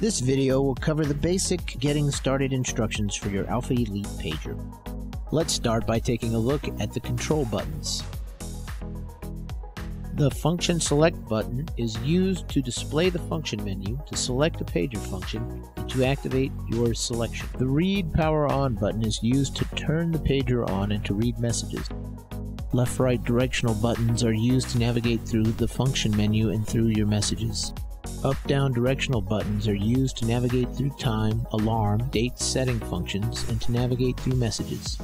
This video will cover the basic getting started instructions for your Alpha Elite pager. Let's start by taking a look at the control buttons. The Function Select button is used to display the function menu to select a pager function and to activate your selection. The Read Power On button is used to turn the pager on and to read messages. Left-right directional buttons are used to navigate through the function menu and through your messages. Up-down directional buttons are used to navigate through time, alarm, date setting functions, and to navigate through messages.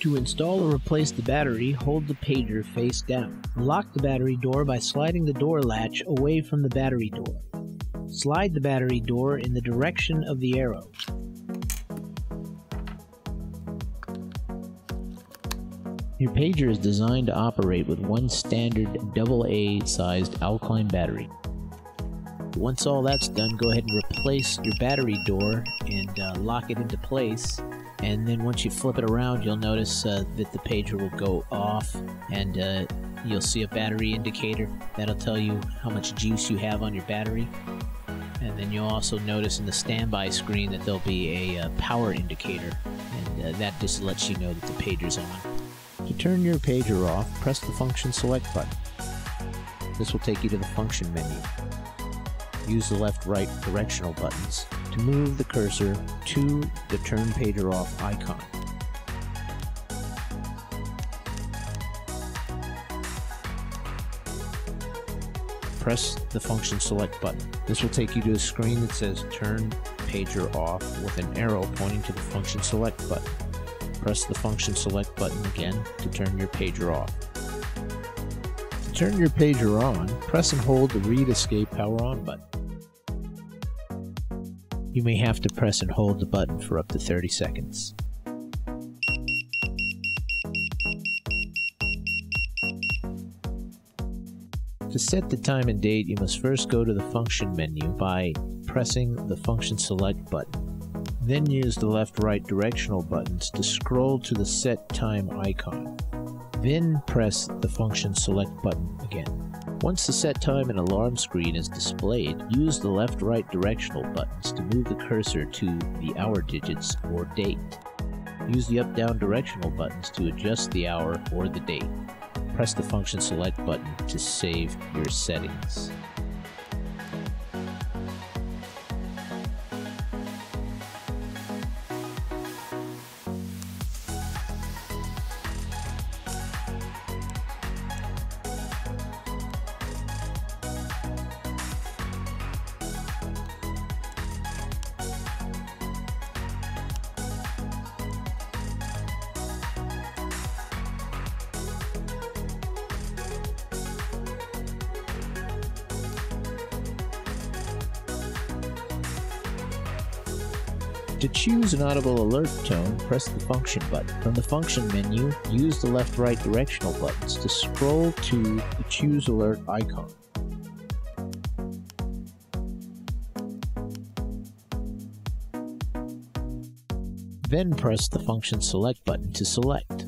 To install or replace the battery, hold the pager face down. Lock the battery door by sliding the door latch away from the battery door. Slide the battery door in the direction of the arrow. Your pager is designed to operate with one standard AA sized alkaline battery. Once all that's done, go ahead and replace your battery door and uh, lock it into place. And then once you flip it around, you'll notice uh, that the pager will go off and uh, you'll see a battery indicator. That'll tell you how much juice you have on your battery. And then you'll also notice in the standby screen that there'll be a uh, power indicator. And uh, that just lets you know that the pager's on. To turn your pager off, press the function select button. This will take you to the function menu use the left-right directional buttons to move the cursor to the Turn Pager Off icon. Press the function select button. This will take you to a screen that says Turn Pager Off with an arrow pointing to the function select button. Press the function select button again to turn your pager off. Turn your pager on, press and hold the Read Escape Power On button. You may have to press and hold the button for up to 30 seconds. To set the time and date, you must first go to the function menu by pressing the function select button. Then use the left-right directional buttons to scroll to the set time icon. Then press the function select button again. Once the set time and alarm screen is displayed, use the left-right directional buttons to move the cursor to the hour digits or date. Use the up-down directional buttons to adjust the hour or the date. Press the function select button to save your settings. To choose an audible alert tone, press the function button. From the function menu, use the left-right directional buttons to scroll to the choose alert icon. Then press the function select button to select.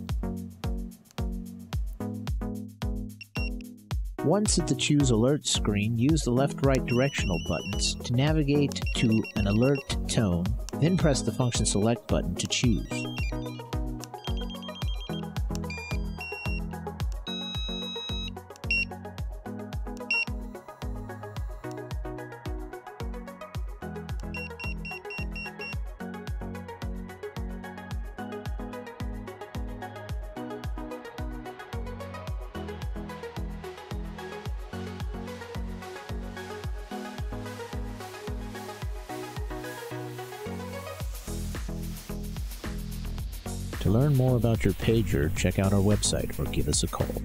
Once at the Choose Alert screen, use the left-right directional buttons to navigate to an alert tone, then press the function select button to choose. To learn more about your pager, check out our website or give us a call.